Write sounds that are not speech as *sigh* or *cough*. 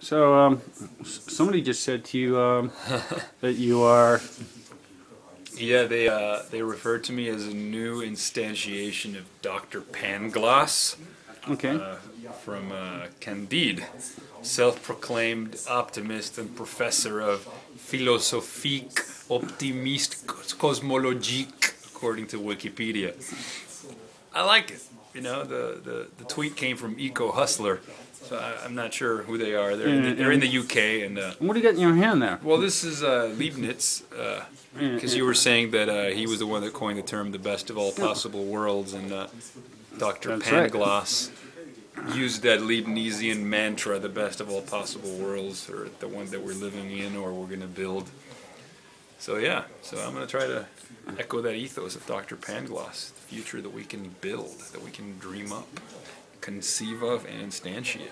So, um, somebody just said to you um, *laughs* that you are. Yeah, they uh, they referred to me as a new instantiation of Dr. Pangloss Okay. uh, from uh, Candide, self-proclaimed optimist and professor of philosophique optimiste cosmologique, according to Wikipedia. I like it. You know, the, the, the tweet came from Eco Hustler, so I, I'm not sure who they are. They're in the, they're in the UK, and uh, what do you got in your hand there? well, this is uh, Leibniz, because you were saying that uh, he was the one that coined the term "the best of all possible worlds," and uh, Dr. That's right. Pangloss used that Leibnizian mantra, "the best of all possible worlds," or the one that we're living in or we're going to build. So yeah, so I'm going to try to echo that ethos of Dr. Pangloss, the future that we can build, that we can dream up, conceive of, and instantiate.